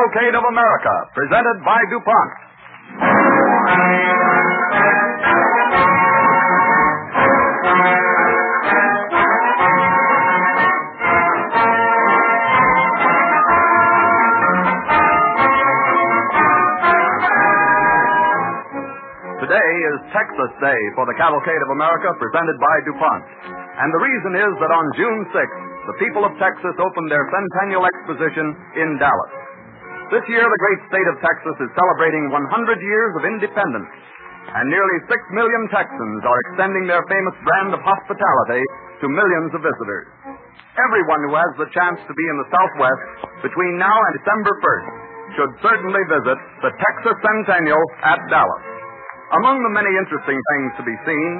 Cavalcade of America, presented by DuPont. Today is Texas Day for the Cavalcade of America presented by DuPont. And the reason is that on June 6th, the people of Texas opened their Centennial Exposition in Dallas. This year, the great state of Texas is celebrating 100 years of independence, and nearly 6 million Texans are extending their famous brand of hospitality to millions of visitors. Everyone who has the chance to be in the Southwest between now and December 1st should certainly visit the Texas Centennial at Dallas. Among the many interesting things to be seen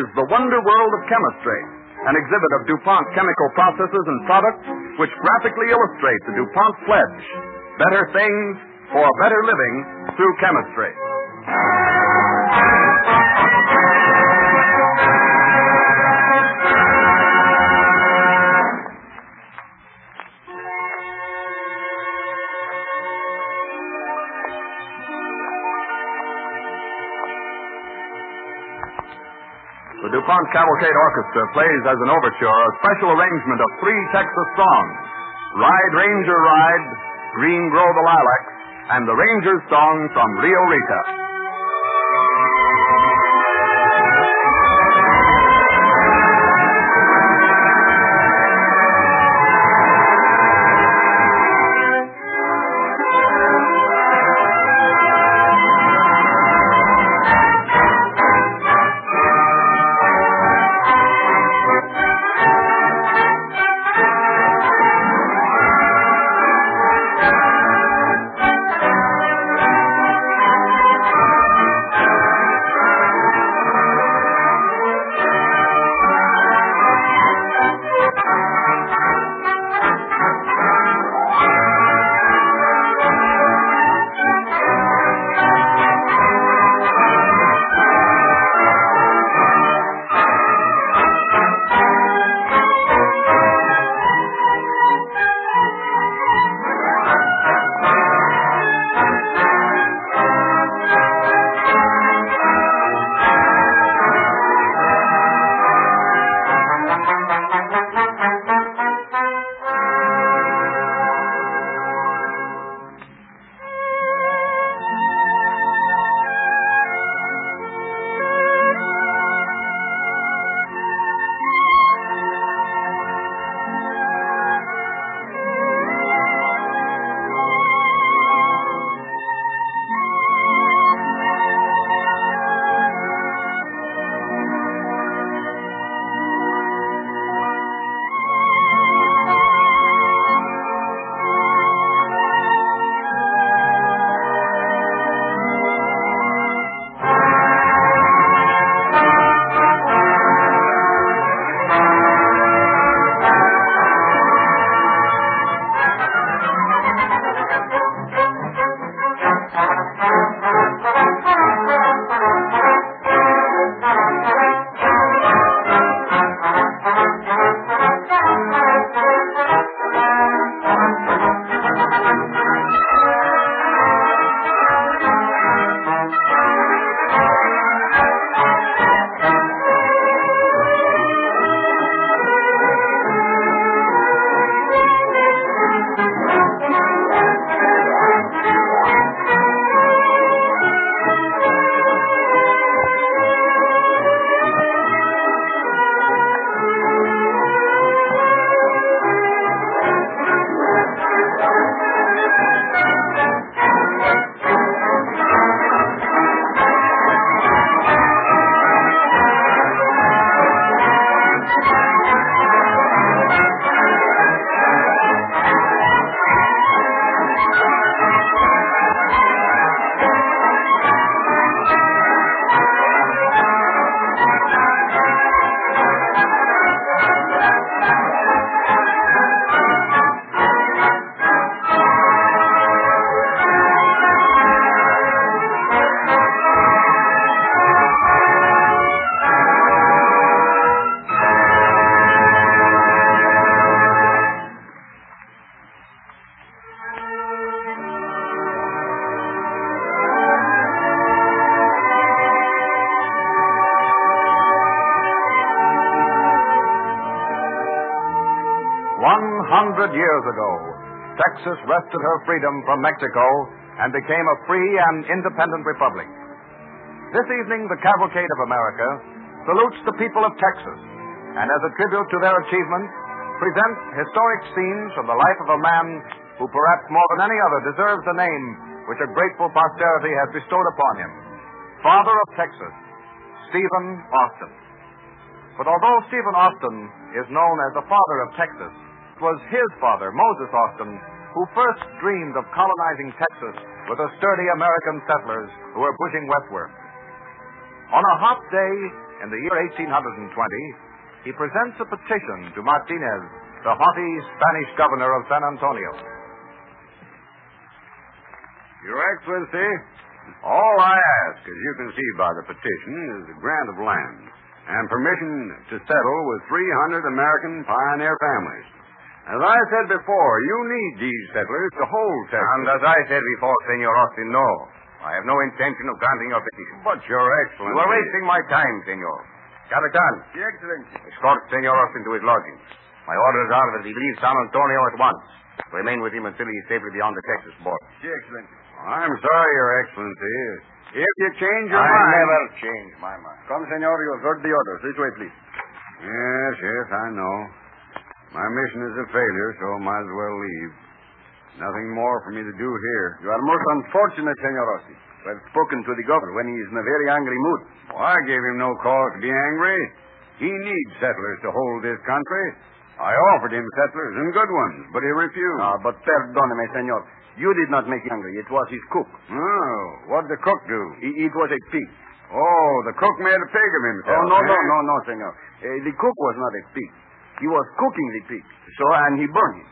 is the Wonder World of Chemistry, an exhibit of DuPont chemical processes and products which graphically illustrate the DuPont pledge better things for better living through chemistry. The DuPont Cavalcade Orchestra plays as an overture a special arrangement of three Texas songs Ride, Ranger, Ride, Green Grow the Lilacs, and the Ranger's song from Rio Rita. Texas wrested her freedom from Mexico and became a free and independent republic. This evening, the Cavalcade of America salutes the people of Texas and, as a tribute to their achievements, presents historic scenes from the life of a man who, perhaps more than any other, deserves the name which a grateful posterity has bestowed upon him Father of Texas, Stephen Austin. But although Stephen Austin is known as the father of Texas, it was his father, Moses Austin, who first dreamed of colonizing Texas with the sturdy American settlers who were pushing westward. On a hot day in the year 1820, he presents a petition to Martinez, the haughty Spanish governor of San Antonio. Your Excellency, all I ask, as you can see by the petition, is a grant of land and permission to settle with 300 American pioneer families. As I said before, you need these settlers to hold Texas. And as I said before, Senor Austin, no. I have no intention of granting your petition. But, Your Excellency... You are wasting my time, Senor. Capitan. Your Excellency. Escort Senor Austin to his lodgings. My orders are that he leave San Antonio at once. Remain with him until he is safely beyond the Texas border. Your Excellency. I'm sorry, Your Excellency. If you change your I mind... I never change my mind. Come, Senor, you have heard the orders. This way, please. Yes, yes, I know. My mission is a failure, so I might as well leave. Nothing more for me to do here. You are most unfortunate, Senor Austin. I have spoken to the governor when he is in a very angry mood. Well, I gave him no cause to be angry. He needs settlers to hold this country. I offered him settlers and good ones, but he refused. Ah, but perdóneme, senor. You did not make him angry. It was his cook. Oh, what did the cook do? I- It was a pig. Oh, the cook made a pig of himself. Oh, no, no, eh? no, no, senor. Uh, the cook was not a pig. He was cooking the pig. So, and he burned it.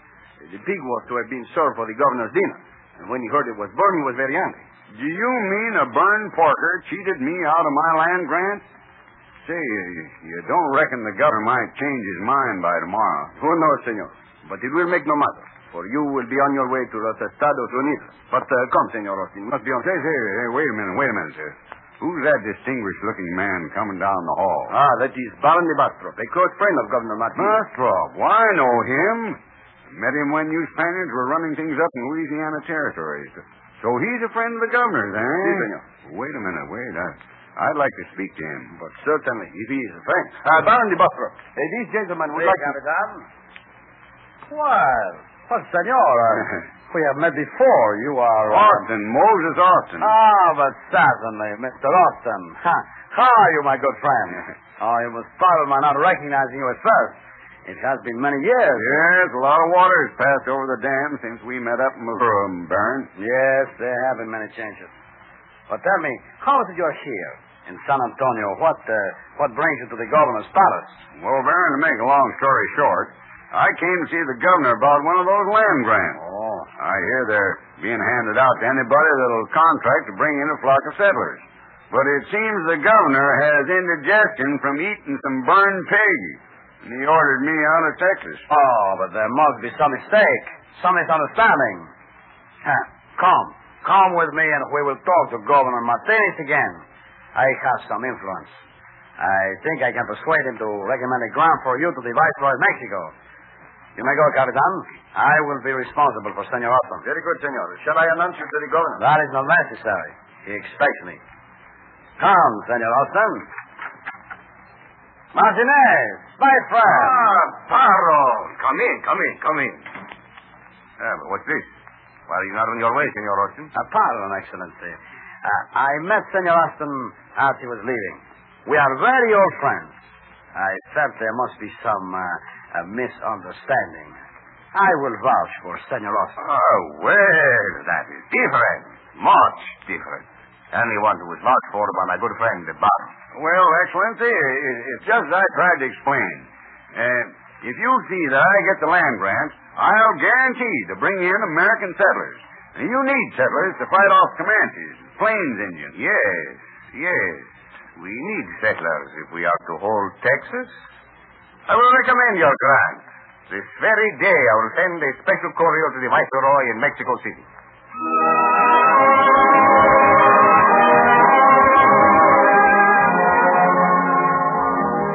The pig was to have been served for the governor's dinner. And when he heard it was burned, he was very angry. Do you mean a burned porker cheated me out of my land grant? Say, you, you don't reckon the governor might change his mind by tomorrow? Who knows, senor? But it will make no matter. For you will be on your way to Los Estados Unidos. But uh, come, senor Austin. We must be on... Say, say, hey, wait a minute, wait a minute, sir. Who's that distinguished-looking man coming down the hall? Ah, that is Baron de Bastrop, a close friend of Governor Martinez. Bastrop. Why, I know him. Met him when you Spaniards were running things up in Louisiana territories. So he's a friend of the governor's, eh? Si, senor. Wait a minute, wait. I, I'd like to speak to him. But certainly, if he is a friend. Uh, Baron de Bastrop, uh, these gentlemen would like to... Well, well, senor, uh, we have met before. You are... Uh... Austin, Moses Austin. Ah, but certainly, Mr. Austin. Ha. How are you, my good friend? oh, you must pardon my not recognizing you at first. It has been many years. Yes, a lot of water has passed over the dam since we met up in Missouri, Baron. Yes, there have been many changes. But tell me, how is it you're here in San Antonio? What uh, what brings you to the governor's palace? Well, Baron, to make a long story short, I came to see the governor about one of those land grants. Oh, I hear they're being handed out to anybody that'll contract to bring in a flock of settlers. But it seems the governor has indigestion from eating some burned pig. And he ordered me out of Texas. oh, but there must be some mistake, some misunderstanding. Huh. Come, come with me, and we will talk to Governor Martinez again. I have some influence. I think I can persuade him to recommend a grant for you to the Viceroy of Mexico. You may go, Capitan. I will be responsible for Senor Austin. Very good, senor. Shall I announce you to the governor? That is not necessary. He expects me. Come, Senor Austin. Martinez, my friend. Ah, Paro! Come in, come in, come in. Ah, but what's this? Why are you not on your way, Senor Austin? Uh, pardon, Excellency. Uh, I met Senor Austin as he was leaving. We are very old friends. I felt there must be some uh, uh, misunderstanding. I will vouch for Senor Austin. Oh, well, that is different. Much different. Only one who was vouched for by my good friend, the Baron. Well, Excellency, it's just as I tried to explain. Uh, if you see that I get the land grant, I'll guarantee to bring in American settlers. And you need settlers to fight off Comanches, and Plains Indians. Yes, yes. We need settlers if we are to hold Texas. I will recommend your grant. This very day I will send a special courier to the Viceroy in Mexico City.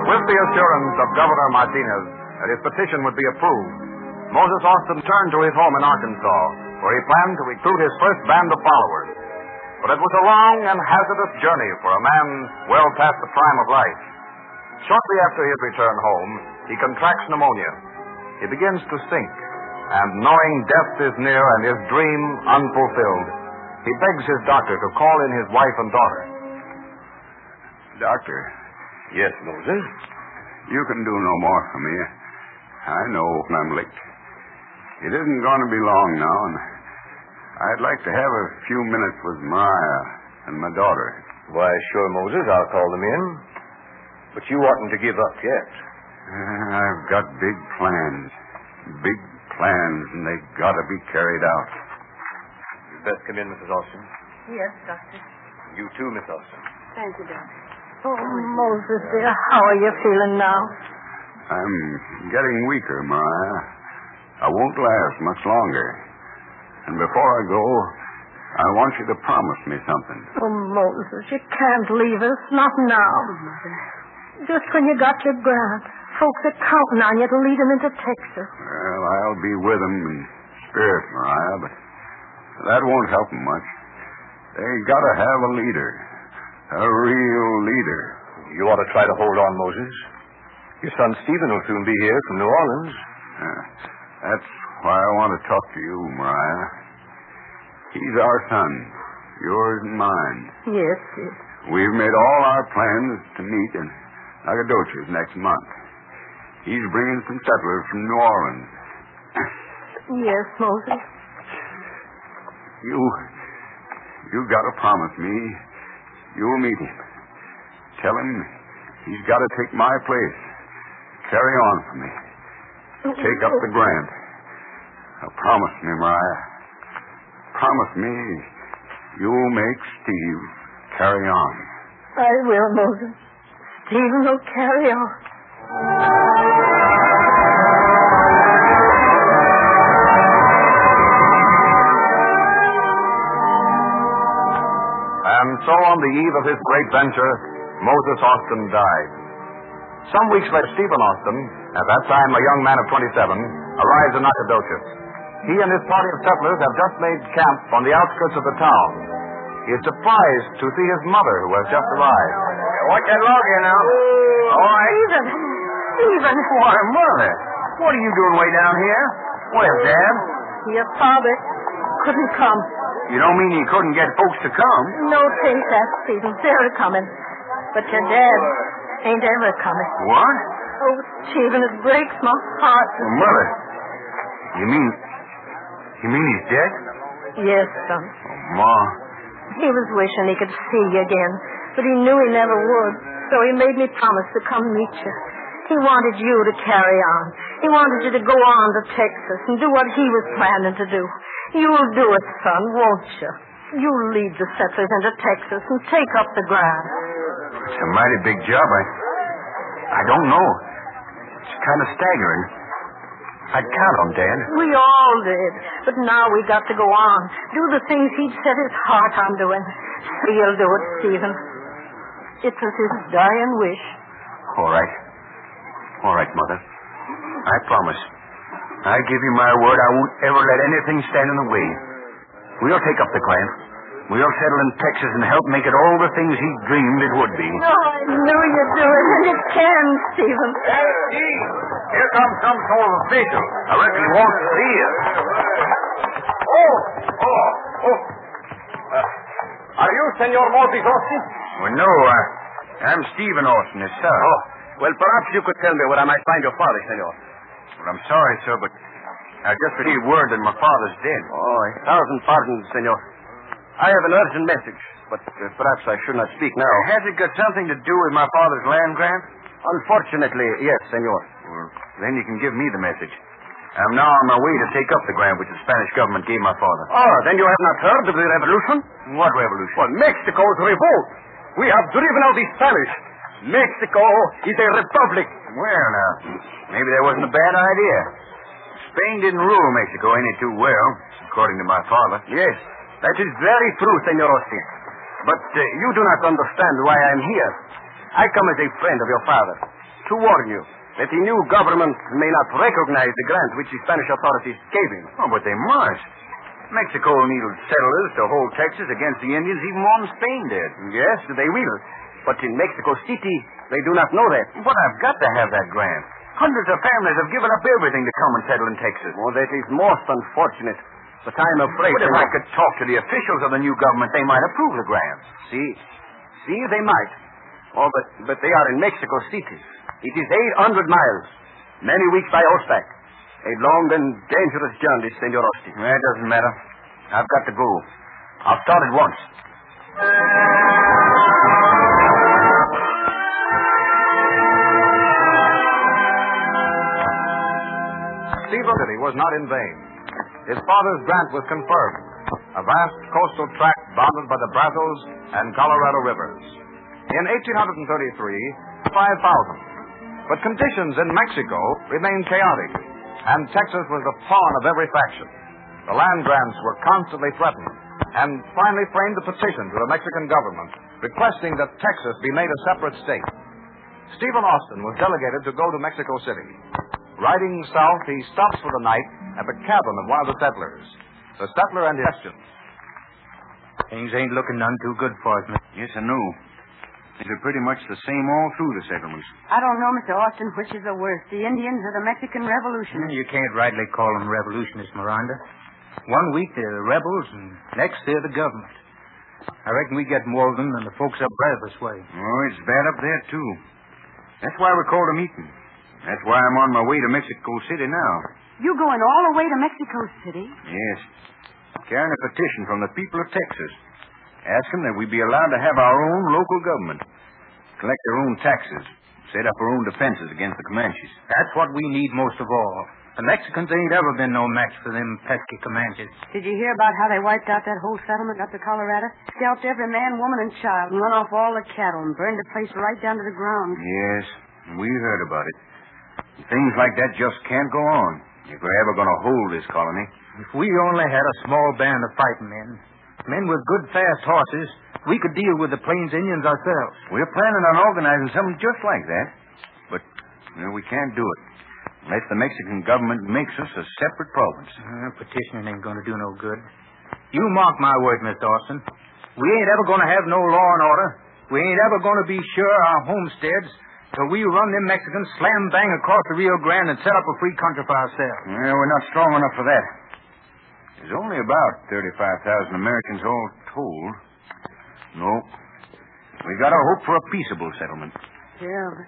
With the assurance of Governor Martinez that his petition would be approved, Moses Austin turned to his home in Arkansas, where he planned to recruit his first band of followers. But it was a long and hazardous journey for a man well past the prime of life. Shortly after his return home, he contracts pneumonia. He begins to sink, and knowing death is near and his dream unfulfilled, he begs his doctor to call in his wife and daughter. Doctor, Yes, Moses. you can do no more for me. I know when I'm licked. It isn't going to be long now, and I'd like to have a few minutes with Mariah uh, and my daughter. Why, sure, Moses, I'll call them in. But you oughtn't to give up yet. Uh, I've got big plans. Big plans, and they've got to be carried out. You'd best come in, Mrs. Austin. Yes, Doctor. You too, Miss Austin. Thank you, Doctor. Oh, Moses, dear, how are you feeling now? I'm getting weaker, Mariah. I won't last much longer. And before I go, I want you to promise me something. Oh, Moses, you can't leave us. Not now. Just when you got your grant, folks are counting on you to lead them into Texas. Well, I'll be with them in spirit, Mariah, but that won't help 'em much. They gotta have a leader. A real leader. You ought to try to hold on, Moses. Your son Stephen will soon be here from New Orleans. Uh, that's why I want to talk to you, Mariah. He's our son, yours and mine. Yes, yes. We've made all our plans to meet in Nacogdoches next month. He's bringing some settlers from New Orleans. Yes, Moses. You, you gotta promise me you'll meet him. Tell him he's gotta take my place. Carry on for me. Take up the grant. Now promise me, Mariah. Promise me you'll make Steve carry on. I will, Moses. Carry on. And so on the eve of his great venture, Moses Austin died. Some weeks later, Stephen Austin, at that time a young man of 27, arrives in Nacogdoches. He and his party of settlers have just made camp on the outskirts of the town. He is surprised to see his mother, who has just arrived. Watch that log here now. All right. Stephen! Stephen! Why, Mother, what are you doing way down here? Well, Dad, Your father couldn't come. you don't mean he couldn't get folks to come? No, take that, Stephen. They're coming. But your dad ain't ever coming. What? Oh, Stephen, it breaks my heart. Well, Mother, you mean, you mean he's dead? Yes, son. Oh, Ma. He was wishing he could see you again, but he knew he never would. So he made me promise to come meet you. He wanted you to carry on. He wanted you to go on to Texas and do what he was planning to do. You'll do it, son, won't you? You'll lead the settlers into Texas and take up the ground. It's a mighty big job. I, I don't know. It's kind of staggering. I'd count on Dad. We all did. But now we've got to go on. Do the things he'd set his heart on doing. He'll do it, Stephen. It was his dying wish. All right. All right, Mother. I promise. I give you my word I won't ever let anything stand in the way. We'll take up the grant. We'll settle in Texas and help make it all the things he dreamed it would be. Oh, I knew you'd do it, and you can, Stephen. Here comes some sort of official. I reckon he wants to see us. Oh, oh, oh. Are you Senor Moses Austin? Well, no. Uh, I'm Stephen Austin, his son. Oh, well, perhaps you could tell me where I might find your father, Senor. Well, I'm sorry, sir, but I just received word that my father's dead. Oh, a thousand pardons, senor. I have an urgent message, but uh, perhaps I should not speak now. Has it got something to do with my father's land grant? Unfortunately, yes, senor. Well, then you can give me the message. I'm now on my way to take up the grant which the Spanish government gave my father. Ah, then you have not heard of the revolution? What revolution? Well, Mexico's revolt. We have driven out the Spanish. Mexico is a republic. Well, now, maybe that wasn't a bad idea. Spain didn't rule Mexico any too well, according to my father. Yes, that is very true, Senor Austin. But uh, you do not understand why I am here. I come as a friend of your father to warn you, that the new government may not recognize the grant which the Spanish authorities gave him. Oh, but they must. Mexico needed settlers to hold Texas against the Indians even more than Spain did. Yes, they will. But in Mexico City, they do not know that. But I've got to have that grant. Hundreds of families have given up everything to come and settle in Texas. Oh, that is most unfortunate. But I'm afraid. But if I could talk to the officials of the new government, they might approve the grant. See, see, they might. Oh, but but they are in Mexico City. It is 800 miles, many weeks by horseback. A long and dangerous journey, Senor Austin. That doesn't matter. I've got to go. I'll start at once. Stephen City was not in vain. His father's grant was confirmed. A vast coastal tract bounded by the Brazos and Colorado rivers. In 1833, 5,000. But conditions in Mexico remained chaotic, and Texas was the pawn of every faction. The land grants were constantly threatened, and finally framed a petition to the Mexican government requesting that Texas be made a separate state. Stephen Austin was delegated to go to Mexico City. Riding south, he stops for the night at the cabin of one of the settlers. The settler and his questions. Things ain't looking none too good for us, Mr. Yes, I know. These are pretty much the same all through the settlements. I don't know, Mr. Austin, which is the worst, the Indians or the Mexican Revolution. You can't rightly call them revolutionists, Miranda. One week they're the rebels, and next they're the government. I reckon we get more of them than the folks up there this way. Oh, it's bad up there, too. That's why we called a meeting. That's why I'm on my way to Mexico City now. You going all the way to Mexico City? Yes. Carrying a petition from the people of Texas. Asking that we be allowed to have our own local government. Collect our own taxes. Set up our own defenses against the Comanches. That's what we need most of all. The Mexicans ain't ever been no match for them pesky Comanches. Did you hear about how they wiped out that whole settlement up to Colorado? Scalped every man, woman, and child, and run off all the cattle, and burned the place right down to the ground. Yes, we heard about it. Things like that just can't go on if we're ever going to hold this colony. If we only had a small band of fighting men, men with good, fast horses, we could deal with the Plains Indians ourselves. We're planning on organizing something just like that. But well, we can't do it unless the Mexican government makes us a separate province. Uh, petitioning ain't going to do no good. You mark my word, Mr. Dawson. We ain't ever going to have no law and order. We ain't ever going to be sure our homesteads till we run them Mexicans slam bang across the Rio Grande and set up a free country for ourselves. Well, we're not strong enough for that. There's only about 35,000 Americans all told. No. we've gotta hope for a peaceable settlement. Yeah, but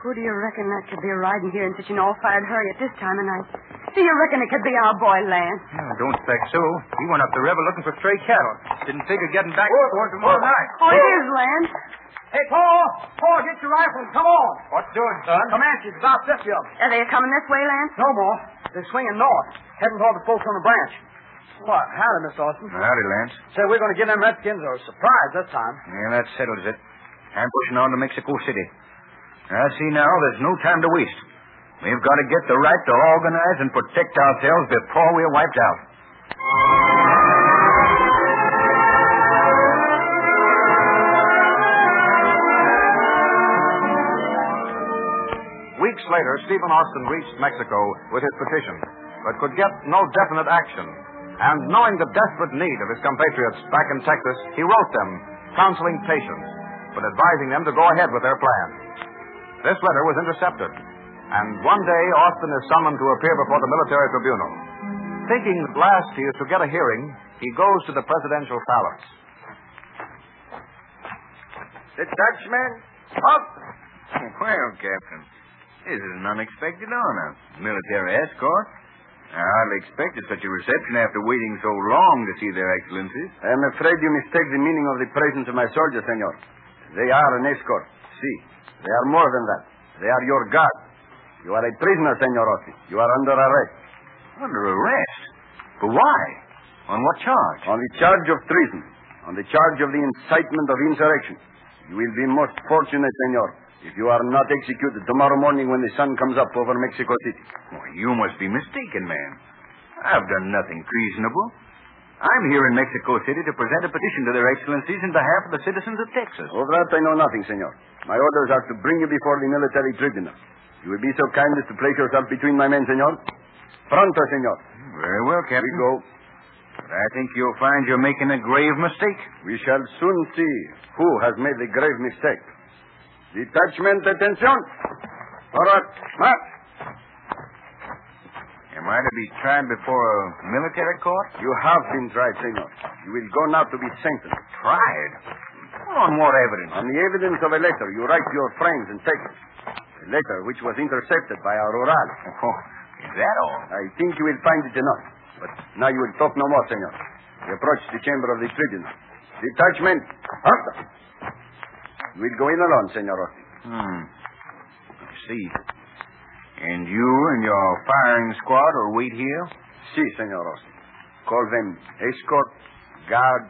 who do you reckon that could be riding here in such an all-fired hurry at this time of night? Do you reckon it could be our boy Lance? Oh, don't expect so. He went up the river looking for stray cattle. Didn't figure getting back before tomorrow night. Oh, it is Lance. Hey, Paul! Paul, get your rifle and come on. What's doing, son? Comanches about this you. Are they coming this way, Lance? No more. They're swinging north, heading toward the folks on the branch. What? Howdy, Miss Austin. Howdy, Lance. Say, we're going to give them Redskins a surprise this time. Yeah, that settles it. I'm pushing on to Mexico City. I see now there's no time to waste. We've got to get the right to organize and protect ourselves before we're wiped out. Weeks later, Stephen Austin reached Mexico with his petition, but could get no definite action. And knowing the desperate need of his compatriots back in Texas, he wrote them, counseling patience, but advising them to go ahead with their plan. This letter was intercepted, and one day Austin is summoned to appear before the military tribunal. Thinking at last he is to get a hearing, he goes to the presidential palace. The Dutchman? Up! Well, Captain, this is an unexpected honor. Military escort. I hardly expected such a reception after waiting so long to see their excellencies. I'm afraid you mistake the meaning of the presence of my soldiers, senor. They are an escort. See, they are more than that. They are your guard. You are a prisoner, senor Rossi. You are under arrest. Under arrest? But why? On what charge? On the charge of treason. On the charge of the incitement of insurrection. You will be most fortunate, senor, if you are not executed tomorrow morning when the sun comes up over Mexico City. Why, you must be mistaken, man. I've done nothing treasonable. I'm here in Mexico City to present a petition to their excellencies in behalf of the citizens of Texas. Of that I know nothing, senor. My orders are to bring you before the military tribunal. You will be so kind as to place yourself between my men, senor. Pronto, senor. Very well, Captain. We go. But I think you'll find you're making a grave mistake. We shall soon see who has made the grave mistake. Detachment, attention. All right, march. Am I to be tried before a military court? You have been tried, senor. You will go now to be sentenced. Tried? On what evidence? On the evidence of a letter you write to your friends in Texas. A letter which was intercepted by our oral. Oh, is that all? I think you will find it enough. But now you will talk no more, senor. We approach the chamber of the tribunal. Detachment. You will go in alone, senor. Hmm. I see. And you and your firing squad will wait here? Si, senor Austin. Call them escort, guard,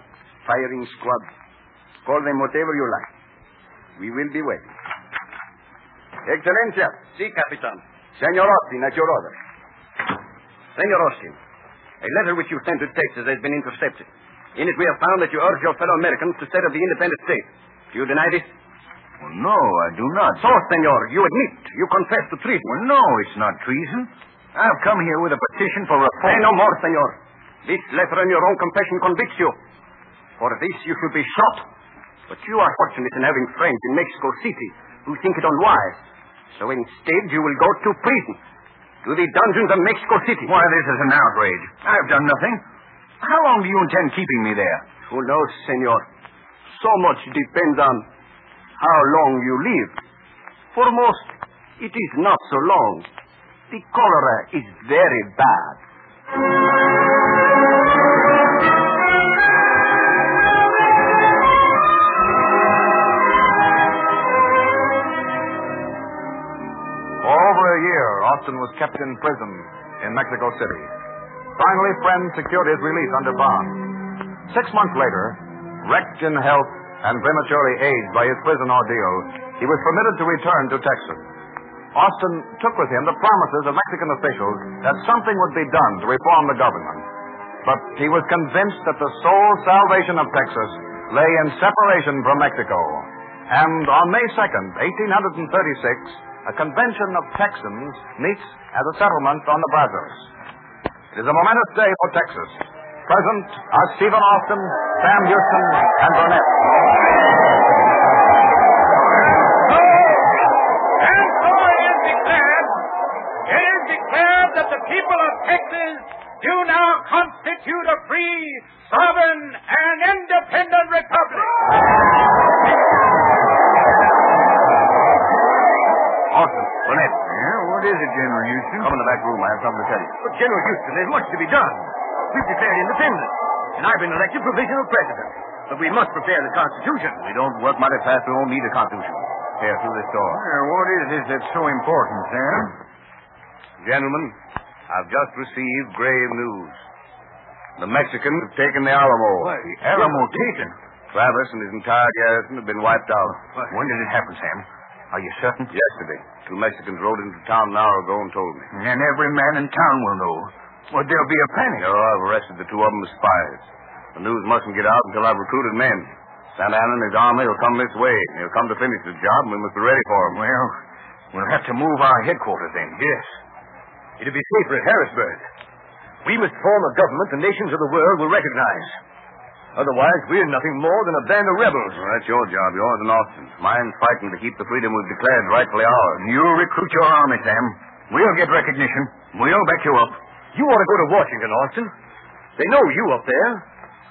firing squad. Call them whatever you like. We will be waiting. Excelencia. Si, Capitan. Senor Austin, at your order. Senor Austin, a letter which you sent to Texas has been intercepted. In it we have found that you urge your fellow Americans to set up the independent state. Do you deny this? Well, no, I do not. So, senor, you admit, you confess to treason. Well, no, it's not treason. I've come here with a petition for reform. Say no more, senor. This letter and your own confession convicts you. For this you should be shot. But you are fortunate in having friends in Mexico City who think it unwise. So instead you will go to prison. To the dungeons of Mexico City. Why, this is an outrage. I've done nothing. How long do you intend keeping me there? Who knows, senor? So much depends on how long you live. For most, it is not so long. The cholera is very bad. For over a year, Austin was kept in prison in Mexico City. Finally, friends secured his release under bond. Six months later, wrecked in health and prematurely aged by his prison ordeal, he was permitted to return to Texas. Austin took with him the promises of Mexican officials that something would be done to reform the government. But he was convinced that the sole salvation of Texas lay in separation from Mexico. And on May 2nd, 1836, a convention of Texans meets at a settlement on the Brazos. It is a momentous day for Texas. Present are Stephen Austin, Sam Houston, and Burnet. And so it is declared, it is declared that the people of Texas do now constitute a free, sovereign, and independent republic. Austin, Burnet. Yeah, what is it, General Houston? Come in the back room. I have something to tell you. But, General Houston, there's much to be done. We've declared independence, and I've been elected provisional president. But we must prepare the Constitution. We don't work mighty fast. We won't need a constitution. Here, through this door. what is this that's so important, Sam? Gentlemen, I've just received grave news. The Mexicans have taken the Alamo. What? The Alamo taken? Travis and his entire garrison have been wiped out. When did it happen, Sam? Are you certain? Yesterday, two Mexicans rode into town an hour ago and told me. And every man in town will know. Well, there'll be a panic. No, I've arrested the two of them as spies. The news mustn't get out until I've recruited men. Santa Anna and his army will come this way. He'll come to finish the job, and we must be ready for him. Well, we'll have to move our headquarters then. Yes. It'll be safer at Harrisburg. We must form a government the nations of the world will recognize. Otherwise, we're nothing more than a band of rebels. Well, that's your job, yours and Austin's. Mine's fighting to keep the freedom we've declared rightfully ours. You recruit your army, Sam. We'll get recognition. We'll back you up. You want to go to Washington, Austin. They know you up there.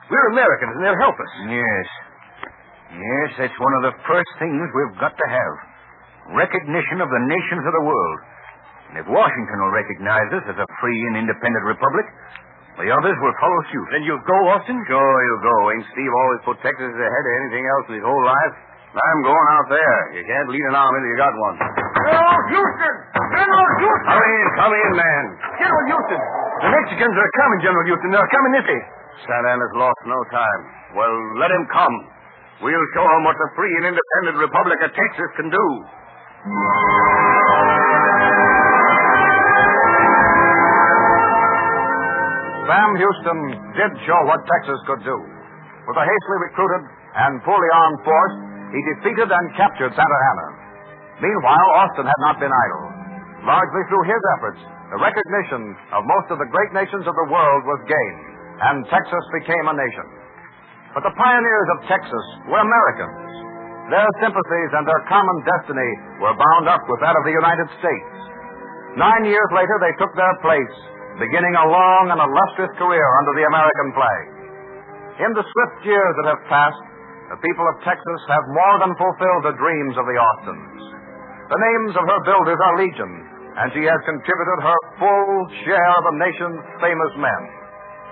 We're Americans, and they'll help us. Yes. Yes, that's one of the first things we've got to have. Recognition of the nations of the world. And if Washington will recognize us as a free and independent republic, the others will follow suit. Then you'll go, Austin? Sure, you'll go. Ain't Steve always put Texas ahead of anything else in his whole life? I'm going out there. You can't lead an army till you got one. General Houston! General Houston! Come in, come in, man. General Houston! The Mexicans are coming, General Houston. They're coming this way. Santa Anna's lost no time. Well, let him come. We'll show him what the free and independent Republic of Texas can do. Sam Houston did show what Texas could do. With a hastily recruited and poorly armed force, he defeated and captured Santa Anna. Meanwhile, Austin had not been idle. Largely through his efforts, the recognition of most of the great nations of the world was gained, and Texas became a nation. But the pioneers of Texas were Americans. Their sympathies and their common destiny were bound up with that of the United States. Nine years later, they took their place, beginning a long and illustrious career under the American flag. In the swift years that have passed, the people of Texas have more than fulfilled the dreams of the Austins. The names of her builders are legion, and she has contributed her full share of the nation's famous men.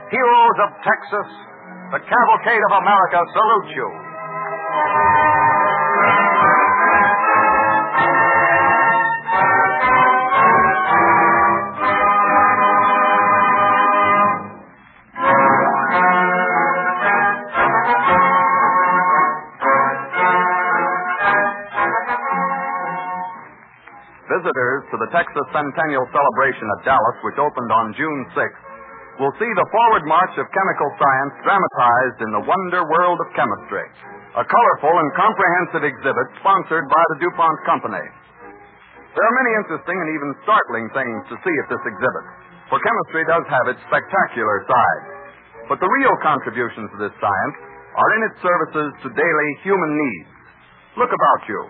Heroes of Texas, the Cavalcade of America salutes you. To the Texas Centennial Celebration at Dallas, which opened on June 6th, will see the forward march of chemical science dramatized in the wonder world of chemistry, a colorful and comprehensive exhibit sponsored by the DuPont Company. There are many interesting and even startling things to see at this exhibit, for chemistry does have its spectacular side. But the real contributions to this science are in its services to daily human needs. Look about you.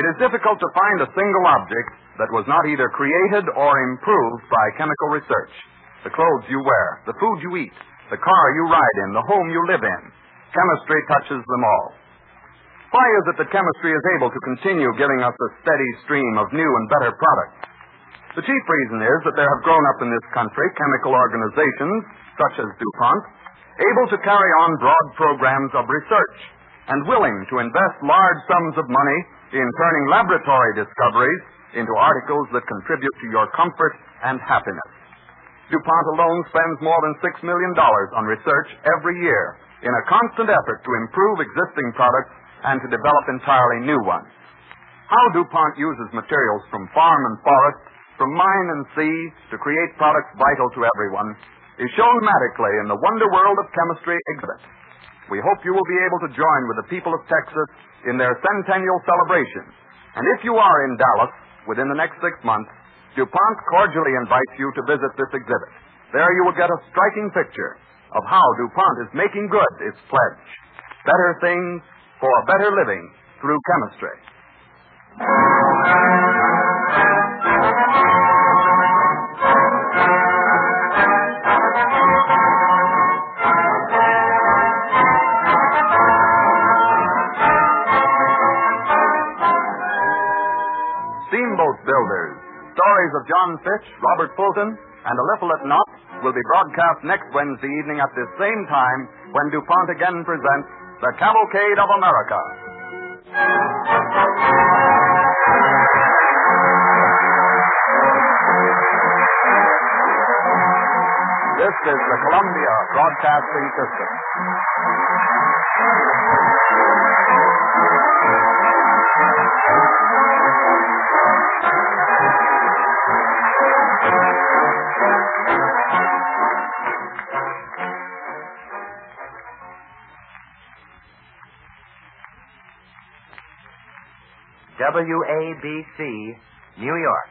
It is difficult to find a single object that was not either created or improved by chemical research. The clothes you wear, the food you eat, the car you ride in, the home you live in. Chemistry touches them all. Why is it that chemistry is able to continue giving us a steady stream of new and better products? The chief reason is that there have grown up in this country chemical organizations, such as DuPont, able to carry on broad programs of research and willing to invest large sums of money in turning laboratory discoveries into articles that contribute to your comfort and happiness. DuPont alone spends more than $6 million on research every year in a constant effort to improve existing products and to develop entirely new ones. How DuPont uses materials from farm and forest, from mine and sea to create products vital to everyone is shown matically in the Wonder World of Chemistry exhibit. We hope you will be able to join with the people of Texas in their centennial celebration. And if you are in Dallas within the next six months, DuPont cordially invites you to visit this exhibit. There you will get a striking picture of how DuPont is making good its pledge. Better things for a better living through chemistry. Builders, stories of John Fitch, Robert Fulton, and Eliphalet Nott will be broadcast next Wednesday evening at this same time when DuPont again presents The Cavalcade of America. This is the Columbia Broadcasting System. WABC, New York.